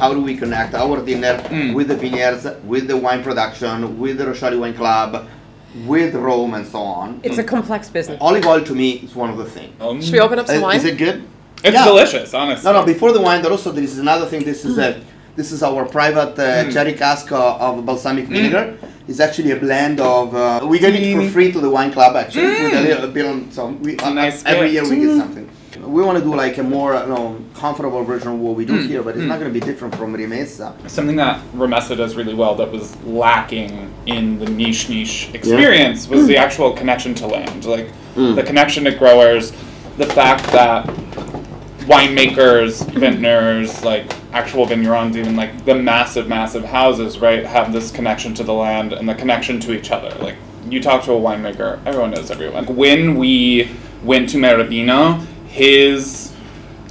how do we connect our dinner Mm. with the vineyards, with the wine production, with the Roscioli Wine Club, with Rome, and so on. It's a complex business. Olive oil to me is one of the things. Um, Should we open up some Uh, wine? Is it good? It's Yeah. delicious, honestly. No, no. Before the wine, there also there is another thing. This is a this is our private uh, Mm. cherry cask uh, of balsamic vinegar. It's actually a blend of. Uh, we gave it for free to the wine club actually with a little bit on. So we a nice every year gift. we get something. We want to do like a more you know, comfortable version of what we do Mm. here, but it's not going to be different from Rimessa. Something that Rimessa does really well that was lacking in the niche niche experience was the actual connection to land. Like Mm. the connection to growers, the fact that winemakers, vintners, like actual vignerons, even like the massive, massive houses, right, have this connection to the land and the connection to each other. Like you talk to a winemaker, everyone knows everyone. When we went to Marabino, his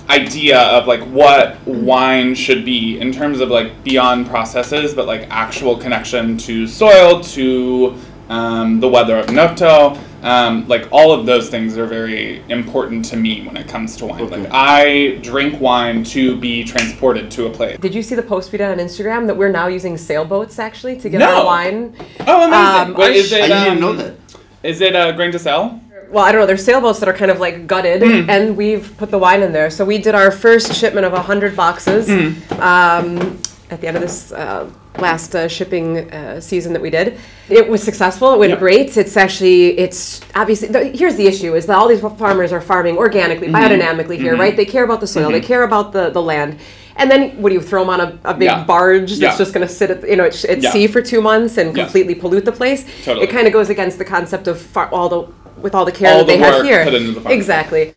idea of like what wine should be in terms of like beyond processes, but like actual connection to soil, to um, the weather of Noto. Um, like all of those things are very important to me when it comes to wine. Okay. Like I drink wine to be transported to a place. Did you see the post we did on Instagram that we're now using sailboats actually to get No. our wine? Oh, amazing! Um, Wait, is sh- it? I didn't um, know that. Is it uh, Grain de Sail? Well, I don't know. There's sailboats that are kind of like gutted, Hmm. and we've put the wine in there. So we did our first shipment of 100 boxes Hmm. um, at the end of this uh, last uh, shipping uh, season that we did. It was successful. It went Yep. great. It's actually, it's obviously, the, here's the issue is that all these farmers are farming organically, Mm-hmm. biodynamically here, right? They care about the soil, they care about the, the land. And then what do you throw them on a, a big Yeah. barge that's Yeah. just going to sit at, you know, at, at Yeah. sea for two months and completely pollute the place? Totally. It kind of goes against the concept of far, all the with all the care All that they the have here. put into the farm. Exactly.